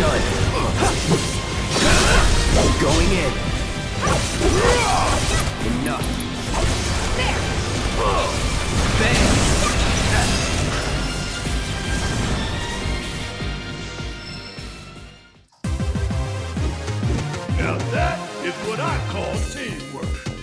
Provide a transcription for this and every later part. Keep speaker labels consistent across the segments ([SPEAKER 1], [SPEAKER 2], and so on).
[SPEAKER 1] done. Going in. Enough. There. Bang.
[SPEAKER 2] Now that is what I call teamwork.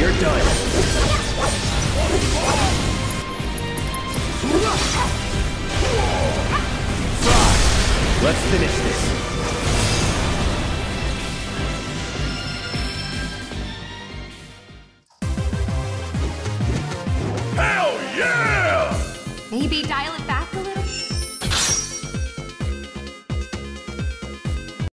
[SPEAKER 1] You're done. Frost, let's finish this.
[SPEAKER 2] Hell yeah!
[SPEAKER 3] Maybe dial it